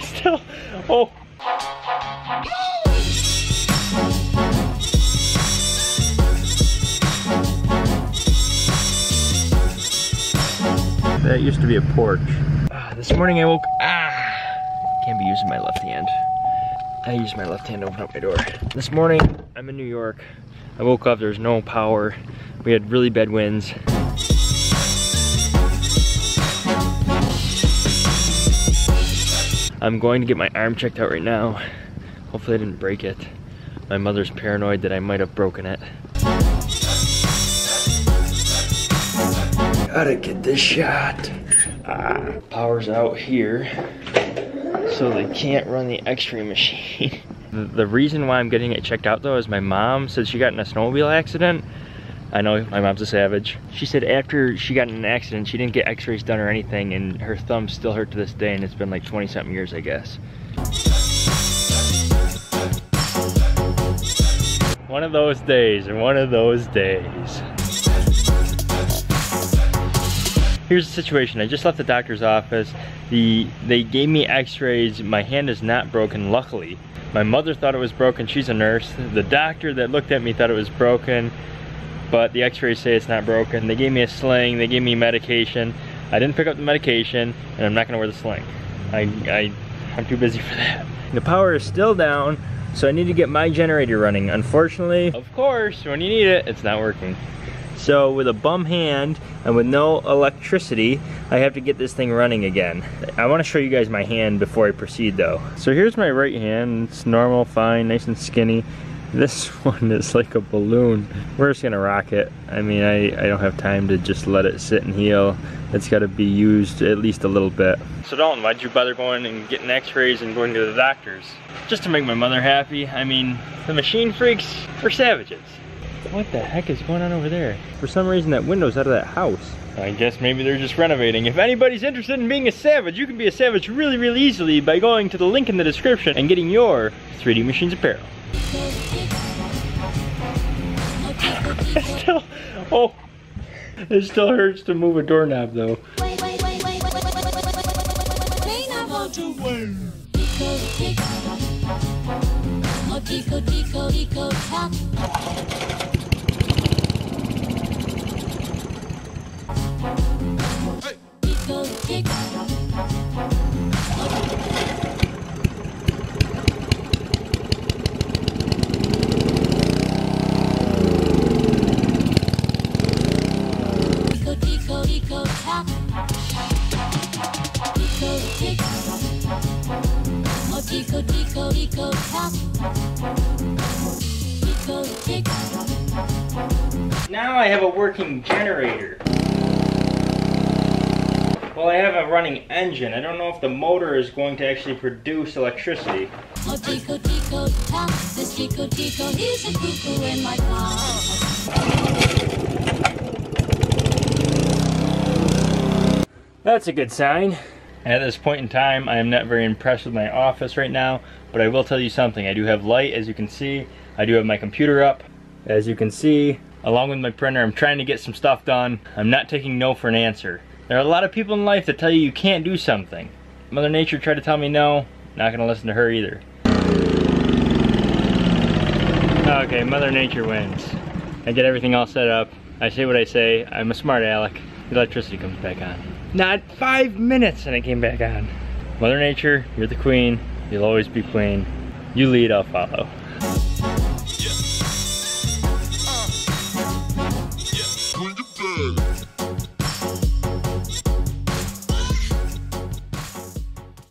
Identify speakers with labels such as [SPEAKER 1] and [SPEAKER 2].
[SPEAKER 1] Still, oh. That used to be a porch. Uh, this morning I woke, ah, can't be using my left hand. I use my left hand to open up my door. This morning, I'm in New York. I woke up, there's no power. We had really bad winds. I'm going to get my arm checked out right now. Hopefully I didn't break it. My mother's paranoid that I might have broken it. Gotta get this shot. Ah, power's out here, so they can't run the x-ray machine. the reason why I'm getting it checked out though is my mom said she got in a snowmobile accident. I know my mom's a savage. She said after she got in an accident, she didn't get x-rays done or anything and her thumb still hurt to this day and it's been like 20 something years, I guess. One of those days, and one of those days. here's the situation. I just left the doctor's office. The They gave me x-rays. My hand is not broken, luckily. My mother thought it was broken. She's a nurse. The doctor that looked at me thought it was broken, but the x-rays say it's not broken. They gave me a sling. They gave me medication. I didn't pick up the medication, and I'm not gonna wear the sling. I, I, I'm too busy for that. The power is still down, so I need to get my generator running. Unfortunately, of course, when you need it, it's not working. So with a bum hand and with no electricity, I have to get this thing running again. I wanna show you guys my hand before I proceed though. So here's my right hand, it's normal, fine, nice and skinny. This one is like a balloon. We're just gonna rock it. I mean, I, I don't have time to just let it sit and heal. It's gotta be used at least a little bit. So Dalton, why'd you bother going and getting x-rays and going to the doctors? Just to make my mother happy. I mean, the machine freaks are savages. What the heck is going on over there? For some reason that window's out of that house. I guess maybe they're just renovating. If anybody's interested in being a savage, you can be a savage really, really easily by going to the link in the description and getting your 3D Machines apparel. It still, oh, it still hurts to move a doorknob though. Now I have a working generator. Well, I have a running engine. I don't know if the motor is going to actually produce electricity. That's a good sign. At this point in time, I am not very impressed with my office right now, but I will tell you something. I do have light, as you can see. I do have my computer up. As you can see, along with my printer, I'm trying to get some stuff done. I'm not taking no for an answer. There are a lot of people in life that tell you you can't do something. Mother Nature tried to tell me no, not gonna listen to her either. Okay, Mother Nature wins. I get everything all set up. I say what I say. I'm a smart aleck. The electricity comes back on. Not five minutes and it came back on. Mother Nature, you're the queen. You'll always be queen. You lead, I'll follow.